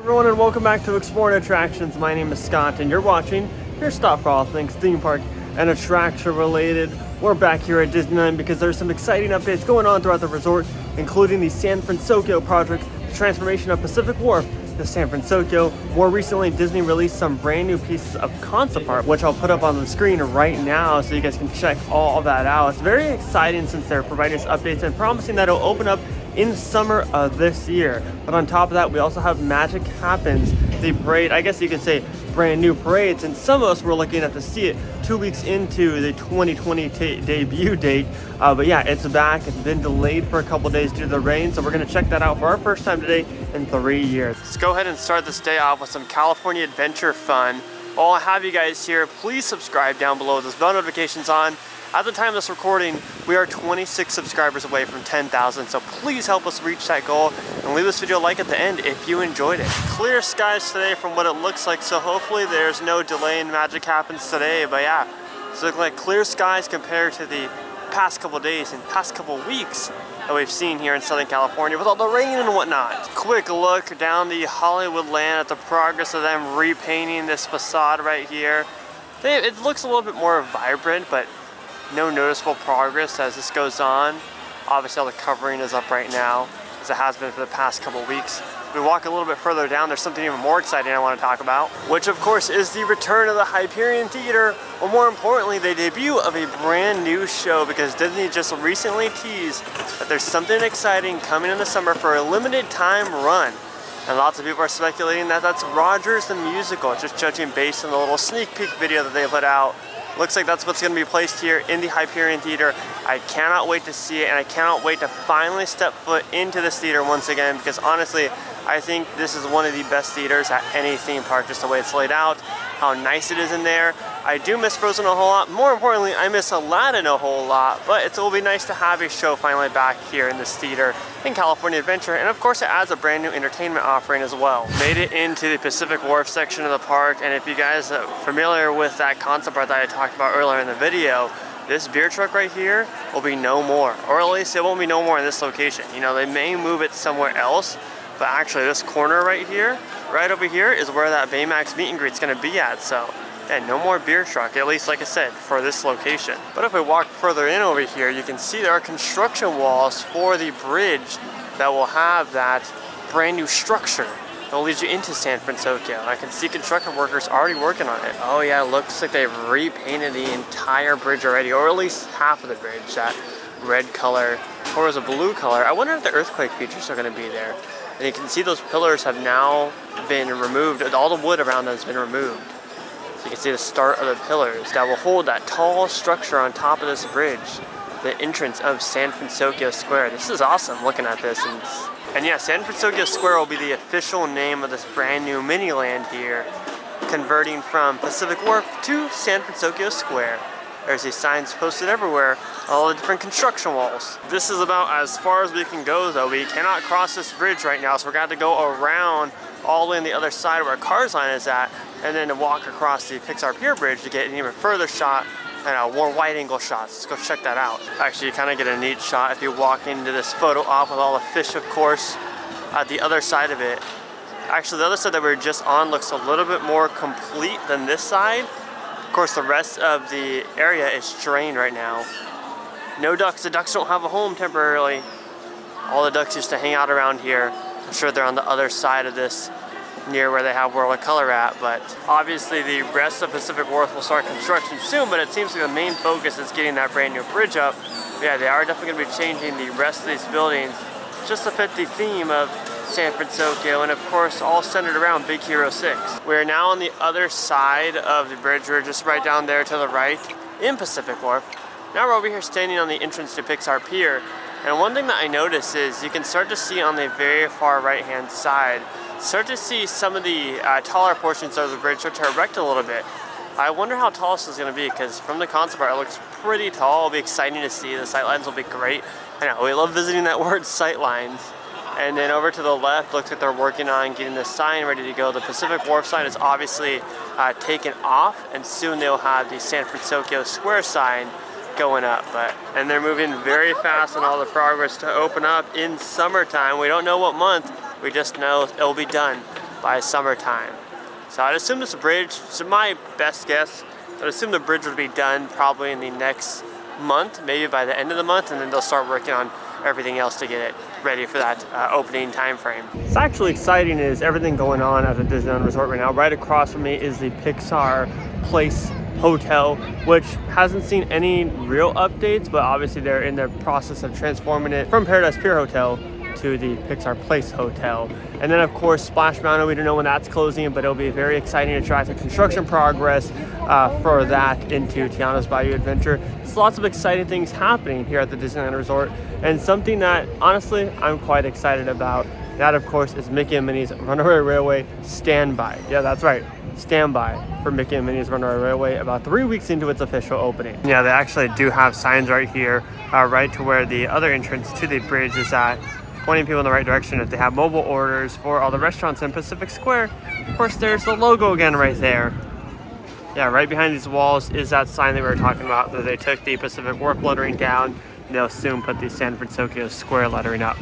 everyone and welcome back to Exploring Attractions. My name is Scott and you're watching your stop for all things theme park and attraction related. We're back here at Disneyland because there's some exciting updates going on throughout the resort, including the San Fransokyo project, the transformation of Pacific Wharf to San Fransokyo. More recently, Disney released some brand new pieces of concept art, which I'll put up on the screen right now so you guys can check all that out. It's very exciting since they're providing us updates and promising that it'll open up in summer of this year. But on top of that, we also have Magic Happens, the parade, I guess you could say brand new parades, and some of us were lucky enough to see it two weeks into the 2020 debut date. Uh, but yeah, it's back. It's been delayed for a couple days due to the rain, so we're gonna check that out for our first time today in three years. Let's go ahead and start this day off with some California Adventure fun. While I have you guys here, please subscribe down below with those bell notifications on at the time of this recording, we are 26 subscribers away from 10,000, so please help us reach that goal and leave this video a like at the end if you enjoyed it. Clear skies today from what it looks like, so hopefully there's no delay in magic happens today, but yeah, it's looking like clear skies compared to the past couple days and past couple weeks that we've seen here in Southern California with all the rain and whatnot. Quick look down the Hollywood land at the progress of them repainting this facade right here. It looks a little bit more vibrant, but no noticeable progress as this goes on. Obviously all the covering is up right now, as it has been for the past couple weeks. If we walk a little bit further down, there's something even more exciting I want to talk about, which of course is the return of the Hyperion Theater, or more importantly, the debut of a brand new show because Disney just recently teased that there's something exciting coming in the summer for a limited time run. And lots of people are speculating that that's Rogers the Musical, just judging based on the little sneak peek video that they put out Looks like that's what's going to be placed here in the Hyperion Theater. I cannot wait to see it and I cannot wait to finally step foot into this theater once again because honestly, I think this is one of the best theaters at any theme park, just the way it's laid out, how nice it is in there. I do miss Frozen a whole lot. More importantly, I miss Aladdin a whole lot, but it will be nice to have a show finally back here in this theater in California Adventure. And of course, it adds a brand new entertainment offering as well. Made it into the Pacific Wharf section of the park. And if you guys are familiar with that concept art that I talked about earlier in the video, this beer truck right here will be no more, or at least it won't be no more in this location. You know, they may move it somewhere else, but actually this corner right here, right over here, is where that Baymax meet and greet's gonna be at. So and no more beer truck, at least like I said, for this location. But if we walk further in over here, you can see there are construction walls for the bridge that will have that brand new structure that will lead you into San Fransokyo. I can see construction workers already working on it. Oh yeah, looks like they've repainted the entire bridge already, or at least half of the bridge, that red color, or was a blue color. I wonder if the earthquake features are gonna be there. And you can see those pillars have now been removed, all the wood around them has been removed. So you can see the start of the pillars that will hold that tall structure on top of this bridge, the entrance of San Fransokyo Square. This is awesome looking at this. And, and yeah, San Fransokyo Square will be the official name of this brand new mini land here, converting from Pacific Wharf to San Fransokyo Square. There's these signs posted everywhere, all the different construction walls. This is about as far as we can go though. We cannot cross this bridge right now, so we're going to go around all the way on the other side where Cars Land is at, and then to walk across the Pixar Pier Bridge to get an even further shot and a more wide angle shots. Let's go check that out. Actually, you kind of get a neat shot if you walk into this photo op with all the fish, of course, at the other side of it. Actually, the other side that we are just on looks a little bit more complete than this side. Of course, the rest of the area is drained right now. No ducks. The ducks don't have a home temporarily. All the ducks used to hang out around here. I'm sure they're on the other side of this near where they have World of Color at, but obviously the rest of Pacific Wharf will start construction soon, but it seems like the main focus is getting that brand new bridge up. But yeah, they are definitely going to be changing the rest of these buildings just to fit the theme of San Fransokyo, and of course all centered around Big Hero 6. We're now on the other side of the bridge, we're just right down there to the right in Pacific Wharf. Now we're over here standing on the entrance to Pixar Pier, and one thing that I notice is you can start to see on the very far right hand side, start to see some of the uh, taller portions of the bridge start to erect a little bit. I wonder how tall this is going to be because from the concept art it looks pretty tall. It'll be exciting to see. The sightlines will be great. I know, we love visiting that word sightlines. And then over to the left, looks like they're working on getting the sign ready to go. The Pacific Wharf sign is obviously uh, taken off, and soon they'll have the San Fransokyo Square sign going up. But and they're moving very fast on all the progress to open up in summertime. We don't know what month. We just know it'll be done by summertime. So I'd assume this bridge, so my best guess, I'd assume the bridge would be done probably in the next month, maybe by the end of the month, and then they'll start working on everything else to get it ready for that uh, opening time frame. It's actually exciting is everything going on at the Disneyland Resort right now. Right across from me is the Pixar Place Hotel, which hasn't seen any real updates, but obviously they're in the process of transforming it from Paradise Pier Hotel to the Pixar Place Hotel. And then of course Splash Mountain, we don't know when that's closing, but it'll be very exciting to track the construction progress uh, for that into Tiana's Bayou Adventure. There's lots of exciting things happening here at the Disneyland Resort and something that honestly I'm quite excited about. That of course is Mickey and Minnie's Runaway Railway Standby. Yeah, that's right standby for Mickey and Minnie's Runaway Railway about three weeks into its official opening. Yeah, they actually do have signs right here, uh, right to where the other entrance to the bridge is at, pointing people in the right direction if they have mobile orders for all the restaurants in Pacific Square. Of course, there's the logo again right there. Yeah, right behind these walls is that sign that we were talking about that they took the Pacific Wharf lettering down. They'll soon put the San Fransokyo Square lettering up.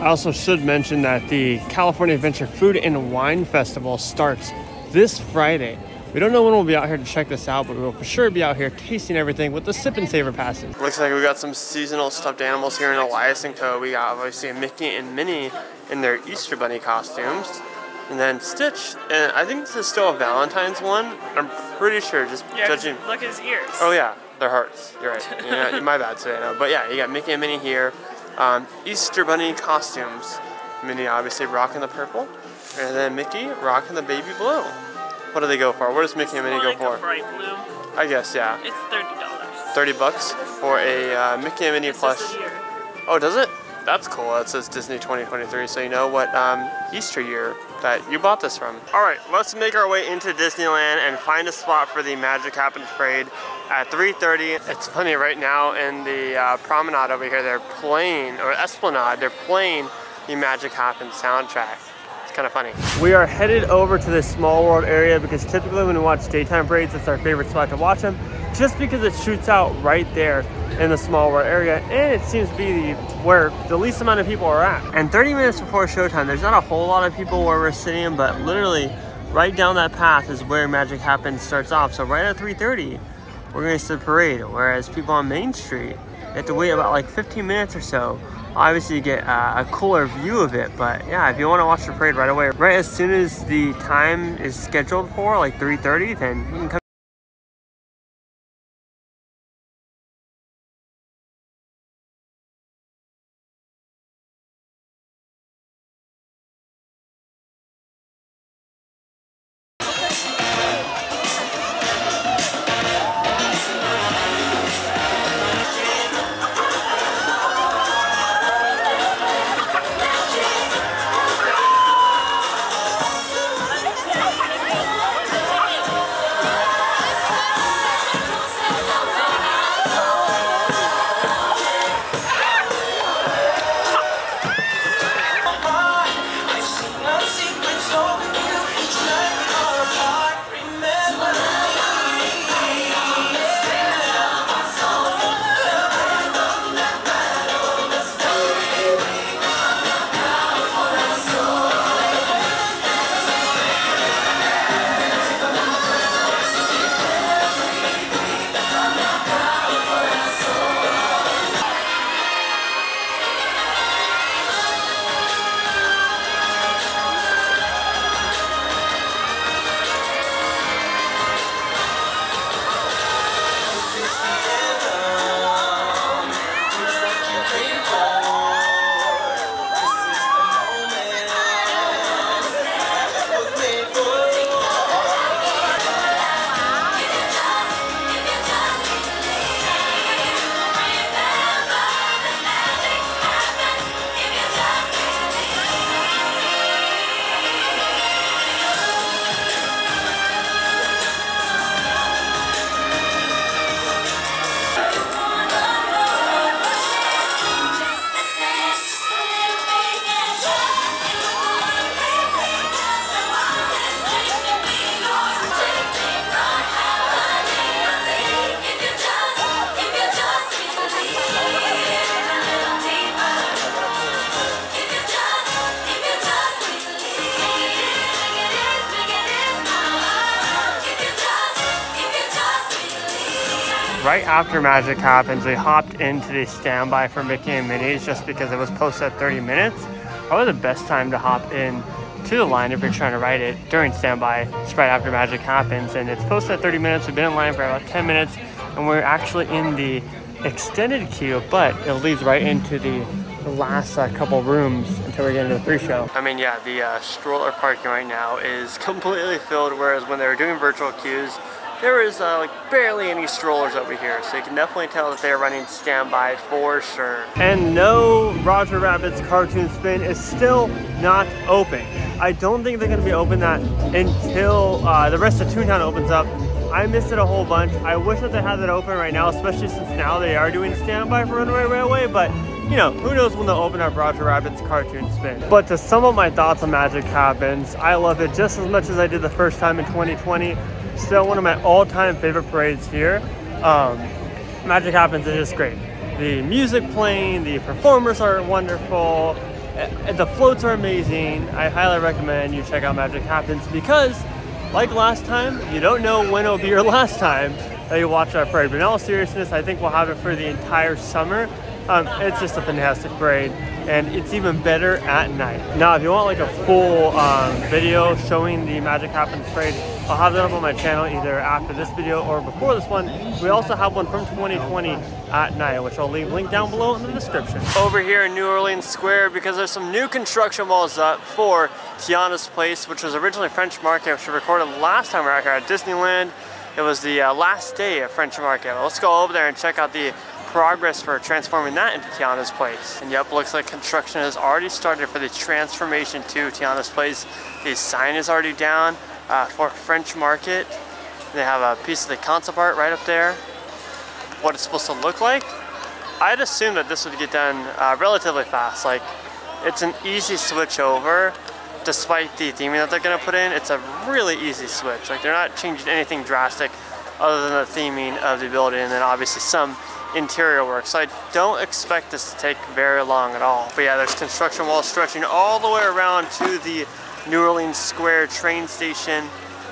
I also should mention that the California Adventure Food and Wine Festival starts this Friday. We don't know when we'll be out here to check this out, but we'll for sure be out here tasting everything with the Sip and Savor passes. Looks like we got some seasonal stuffed animals here in Elias and Co. We got obviously Mickey and Minnie in their Easter Bunny costumes. And then Stitch, and I think this is still a Valentine's one. I'm pretty sure, just yeah, judging. Look at his ears. Oh yeah, they're hearts. You're right. yeah, my bad today. No. But yeah, you got Mickey and Minnie here. Um, Easter Bunny costumes. Minnie obviously rocking the purple, and then Mickey rocking the baby blue. What do they go for? What does Mickey and Minnie like go for? bright blue. I guess, yeah. It's thirty dollars. Thirty bucks for a uh, Mickey and Minnie It plush. says the year. Oh, does it? That's cool. It says Disney 2023, so you know what um, Easter year that you bought this from. All right, let's make our way into Disneyland and find a spot for the Magic Happens Parade at 3.30. It's funny, right now in the uh, promenade over here, they're playing, or Esplanade, they're playing the Magic Happens soundtrack. Kind of funny. We are headed over to the Small World area because typically when we watch daytime parades, it's our favorite spot to watch them, just because it shoots out right there in the Small World area, and it seems to be the, where the least amount of people are at. And 30 minutes before showtime, there's not a whole lot of people where we're sitting, but literally right down that path is where Magic Happens starts off. So right at 3.30, we're gonna see the parade, whereas people on Main Street, they have to wait about like 15 minutes or so obviously you get uh, a cooler view of it but yeah if you want to watch the parade right away right as soon as the time is scheduled for like 3:30 then you can come right after Magic happens, we hopped into the standby for Mickey and Minnie's just because it was posted at 30 minutes. Probably the best time to hop in to the line if you're trying to ride it during standby, just right after Magic happens. And it's posted at 30 minutes. We've been in line for about 10 minutes, and we're actually in the extended queue, but it leads right into the last uh, couple rooms until we get into the pre-show. I mean, yeah, the uh, stroller parking right now is completely filled, whereas when they were doing virtual queues, there is uh, like barely any strollers over here, so you can definitely tell that they're running standby for sure. And no Roger Rabbit's Cartoon Spin is still not open. I don't think they're gonna be open that until uh, the rest of Toontown opens up. I missed it a whole bunch. I wish that they had it open right now, especially since now they are doing standby for Runaway Railway, but you know, who knows when they'll open up Roger Rabbit's cartoon spin. But to sum up my thoughts on Magic Happens, I love it just as much as I did the first time in 2020. Still one of my all-time favorite parades here. Um, Magic Happens is just great. The music playing, the performers are wonderful, eh, the floats are amazing. I highly recommend you check out Magic Happens because, like last time, you don't know when it'll be your last time that you watch that parade. But in all seriousness, I think we'll have it for the entire summer. Um, it's just a fantastic parade and it's even better at night. Now if you want like a full um, video showing the Magic Happens parade, I'll have that up on my channel either after this video or before this one. We also have one from 2020 at night, which I'll leave linked down below in the description. Over here in New Orleans Square, because there's some new construction walls up for Tiana's Place, which was originally French Market, which we recorded last time we were here at Disneyland. It was the uh, last day of French Market. Let's go over there and check out the progress for transforming that into Tiana's Place. And yep, looks like construction has already started for the transformation to Tiana's Place. The sign is already down uh, for French Market. They have a piece of the concept art right up there. What it's supposed to look like. I'd assume that this would get done uh, relatively fast. Like, it's an easy switch over despite the theming that they're gonna put in, it's a really easy switch. Like they're not changing anything drastic other than the theming of the building and then obviously some interior work. So I don't expect this to take very long at all. But yeah, there's construction walls stretching all the way around to the New Orleans Square train station.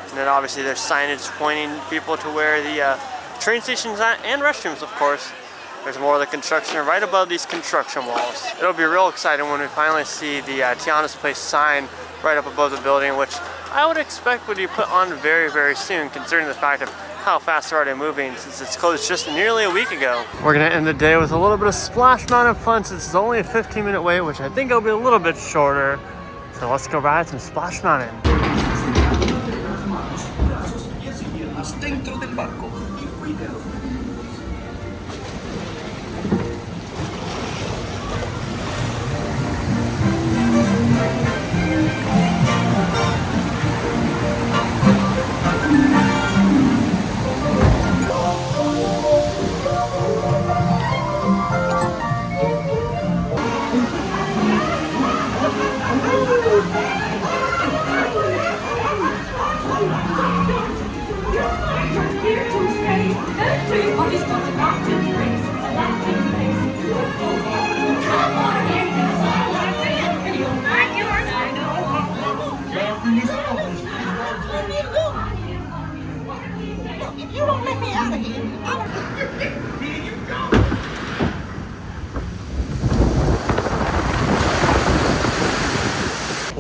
And then obviously there's signage pointing people to where the uh, train station's at and restrooms, of course. There's more of the construction right above these construction walls. It'll be real exciting when we finally see the uh, Tiana's Place sign right up above the building, which I would expect would be put on very, very soon, considering the fact of how fast they're already moving since it's closed just nearly a week ago. We're gonna end the day with a little bit of Splash Mountain fun since it's only a 15 minute wait, which I think will be a little bit shorter. So let's go ride some Splash Mountain.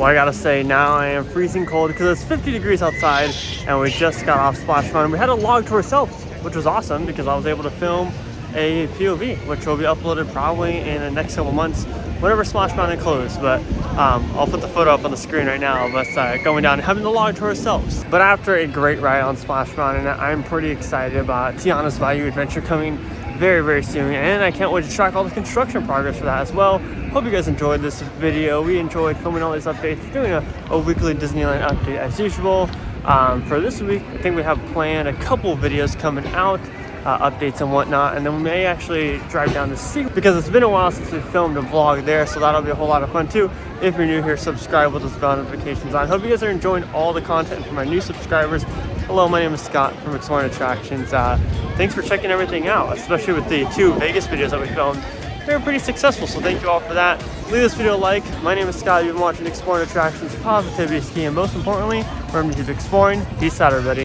Well, I gotta say, now I am freezing cold because it's 50 degrees outside and we just got off Splash Mountain. We had a log to ourselves, which was awesome because I was able to film a POV, which will be uploaded probably in the next couple months whenever Splash Mountain closes. But um, I'll put the photo up on the screen right now of us uh, going down and having the log to ourselves. But after a great ride on Splash Mountain, I'm pretty excited about Tiana's Bayou Adventure coming very, very soon. And I can't wait to track all the construction progress for that as well. Hope you guys enjoyed this video. We enjoyed filming all these updates, doing a, a weekly Disneyland update as usual. Um, for this week, I think we have planned a couple videos coming out. Uh, updates and whatnot and then we may actually drive down to see because it's been a while since we filmed a vlog there so that'll be a whole lot of fun too if you're new here subscribe with those bell notifications on hope you guys are enjoying all the content from my new subscribers hello my name is Scott from Exploring Attractions uh, thanks for checking everything out, especially with the two Vegas videos that we filmed. They were pretty successful, so thank you all for that. Leave this video a like. My name is Scott. You've been watching Exploring Attractions, Positivity Ski, and most importantly, remember to keep exploring. Peace out, everybody.